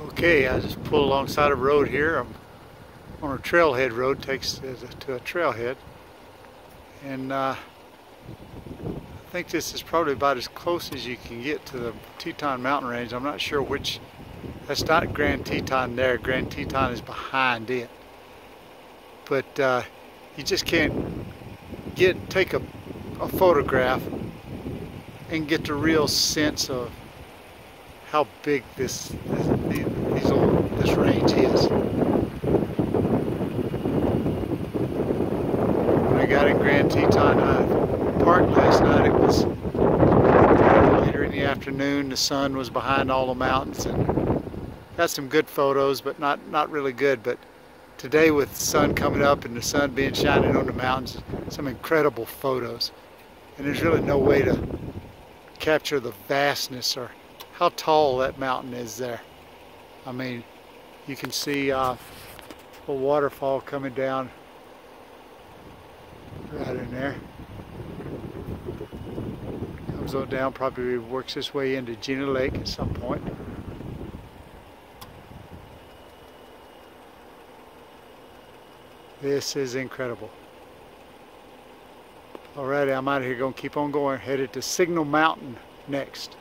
Okay, I just pulled alongside a road here. I'm on a trailhead road, takes to a trailhead. And uh, I think this is probably about as close as you can get to the Teton mountain range. I'm not sure which, that's not Grand Teton there. Grand Teton is behind it. But uh, you just can't get take a, a photograph and get the real sense of how big this, this these old, this range is. When I got in Grand Teton uh, Park last night, it was later in the afternoon. The sun was behind all the mountains and got some good photos, but not not really good. But today with the sun coming up and the sun being shining on the mountains, some incredible photos. And there's really no way to capture the vastness or how tall that mountain is there. I mean, you can see uh, a waterfall coming down right in there. Comes on down, probably works its way into Jenny Lake at some point. This is incredible. Alrighty, I'm out of here, gonna keep on going, headed to Signal Mountain next.